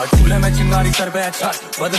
और चूल्हे में चिंगारी सर पे अच्छा बदन